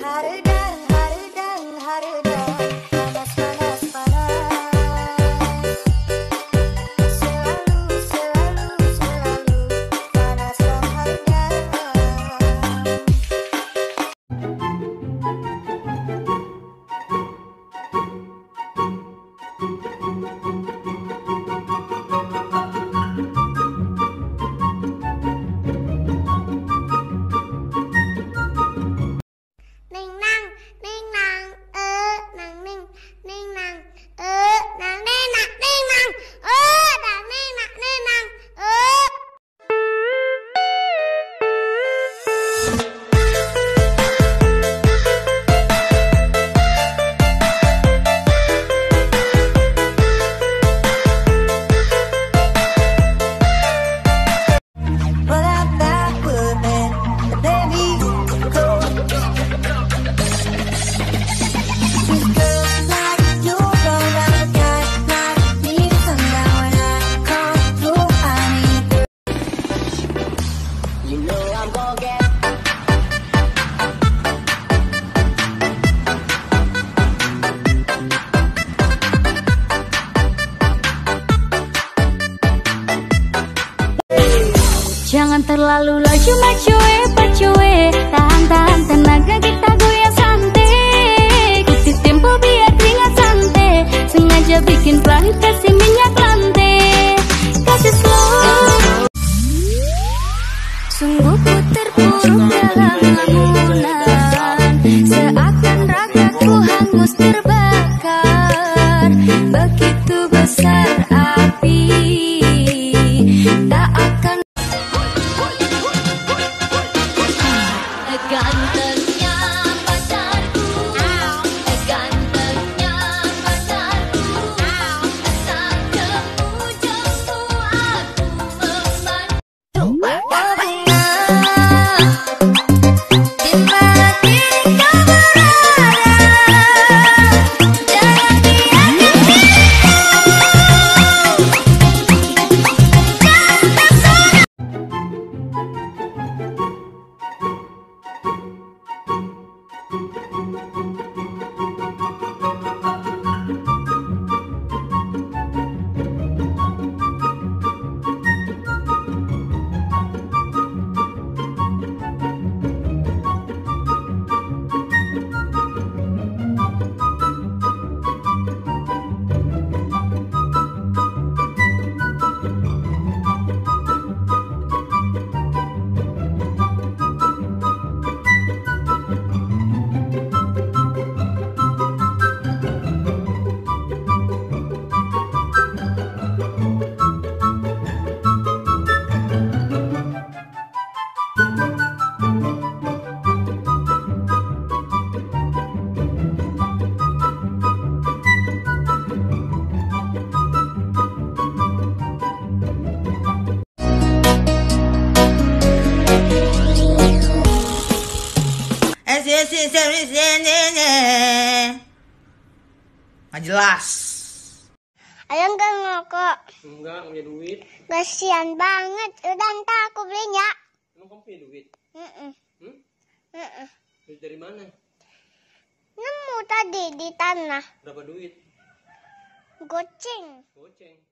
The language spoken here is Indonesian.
how to terlalu laju macue pacue Tahan-tahan tenaga kita goyang santai. Ikuti tempo biar keringat santai. Sengaja bikin pahit kasih minyak lantai Kasih slow. Sungguh ku terpuruk dalam lamunan Seakan ragaku hangus terbakar Di Nggak jelas. Ayo nggak ngokok. Enggak, nggak punya duit Kasian banget. Udah ntar aku belinya. Emang kamu punya duit? Mm-mm. Hmm? Mm-mm. Duit dari mana? Nemu tadi di tanah. Berapa duit? Goceng. Goceng